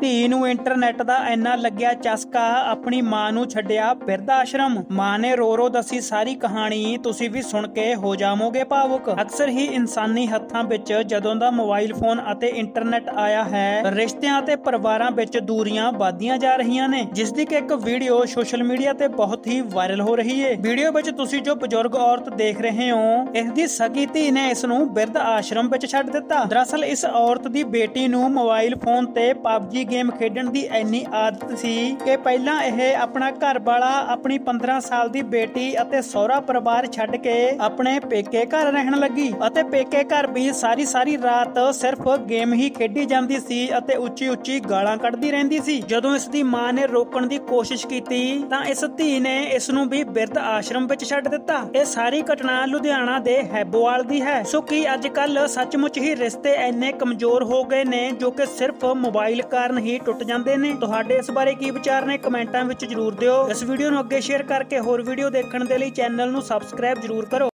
ਧੀ ਨੂੰ ਇੰਟਰਨੈਟ ਦਾ ਇੰਨਾ ਲੱਗਿਆ ਚਸਕਾ, ਆਪਣੀ ਮਾਂ ਨੂੰ ਛੱਡਿਆ ਬਿਰਧ ਆਸ਼ਰਮ। ਮਾਂ ਨੇ ਰੋ ਰੋ ਦੱਸੀ, ਸਾਰੀ ਕਹਾਣੀ ਤੁਸੀਂ ਵੀ ਸੁਣ ਕੇ ਹੋ ਜਾਵੋਗੇ ਭਾਵੁਕ। ਅਕਸਰ ਹੀ ਇਨਸਾਨੀ ਹੱਥਾਂ ਵਿੱਚ ਜਦੋਂ ਦਾ ਮੋਬਾਈਲ ਫੋਨ ਅਤੇ ਇੰਟਰਨੈਟ ਆਇਆ ਹੈ, ਰਿਸ਼ਤਿਆਂ ਅਤੇ ਪਰਿਵਾਰਾਂ ਵਿੱਚ ਦੂਰੀਆਂ ਵਧਦੀਆਂ ਜਾ ਰਹੀਆਂ ਨੇ ਜਿਸ ਦੀ ਕਿ ਇੱਕ ਵੀਡੀਓ ਸੋਸ਼ਲ ਮੀਡੀਆ ਤੇ ਬਹੁਤ ਹੀ ਵਾਇਰਲ ਹੋ ਰਹੀ ਹੈ ਵੀਡੀਓ ਵਿੱਚ ਤੁਸੀਂ ਜੋ ਬਜ਼ੁਰਗ ਔਰਤ ਦੇਖ ਰਹੇ ਹੋ ਇਸ ਦੀ ਸਗੀ ਧੀ ਨੇ ਇਸ ਨੂੰ ਬਿਰਧ ਆਸ਼ਰਮ ਵਿੱਚ ਛੱਡ ਦਿੱਤਾ। ਦਰਅਸਲ, ਇਸ ਔਰਤ ਦੀ ਬੇਟੀ ਨੂੰ ਮੋਬਾਈਲ ਫੋਨ ਤੇ PUBG ਗੇਮ ਖੇਡਣ ਦੀ ਇੰਨੀ ਆਦਤ ਸੀ ਕਿ ਪਹਿਲਾਂ ਇਹ ਆਪਣਾ ਘਰ ਵਾਲਾ ਆਪਣੀ 15 ਸਾਲ ਦੀ ਬੇਟੀ ਅਤੇ ਸਹੁਰਾ ਪਰਿਵਾਰ ਛੱਡ ਕੇ ਆਪਣੇ ਪੇਕੇ ਘਰ ਰਹਿਣ ਲੱਗੀ ਅਤੇ ਪੇਕੇ ਘਰ ਵੀ ਸਾਰੀ ਸਾਰੀ ਰਾਤ ਸਿਰਫ ਗੇਮ ਹੀ ਖੇਡੀ ਜਾਂਦੀ ਸੀ ਅਤੇ ਉੱਚੀ ਉੱਚੀ ਗਾਲਾਂ ਕੱਢਦੀ ਰਹਿੰਦੀ ਸੀ। ਜਦੋਂ ਇਸ ਦੀ ਮਾਂ ਨੇ ਰੋਕਣ ਦੀ ਕੋਸ਼ਿਸ਼ ਕੀਤੀ ਤਾਂ ਇਸ ਧੀ ਨੇ ਇਸ ਨੂੰ ਵੀ ਬਿਰਧ ਆਸ਼ਰਮ ਵਿੱਚ ਛੱਡ ਦਿੱਤਾ। ਇਹ ਸਾਰੀ ਘਟਨਾ ਲੁਧਿਆਣਾ ਦੇ ਹੈਬੋਵਾਲ ਦੀ ਹੈ। ਸੋ ਕੀ ਅੱਜ ਕੱਲ ਸੱਚਮੁੱਚ ਹੀ ਰਿਸ਼ਤੇ ਇੰਨੇ ਕਮਜ਼ੋਰ ਹੋ ਗਏ ਨੇ ਜੋ ਕਿ ਸਿਰਫ ਮੋਬਾਈਲ ਕਾਰਨ ਕਾਰਨ ਹੀ ਟੁੱਟ ਜਾਂਦੇ ਨੇ। ਤੁਹਾਡੇ ਇਸ ਬਾਰੇ ਕੀ ਵਿਚਾਰ ਨੇ ਕਮੈਂਟਾਂ ਵਿੱਚ ਜਰੂਰ ਦਿਓ। ਇਸ ਵੀਡੀਓ ਨੂੰ ਅੱਗੇ ਸ਼ੇਅਰ ਕਰਕੇ ਹੋਰ ਵੀਡੀਓ ਦੇਖਣ ਦੇ ਲਈ ਚੈਨਲ ਨੂੰ ਸਬਸਕ੍ਰਾਈਬ ਜਰੂਰ ਕਰੋ।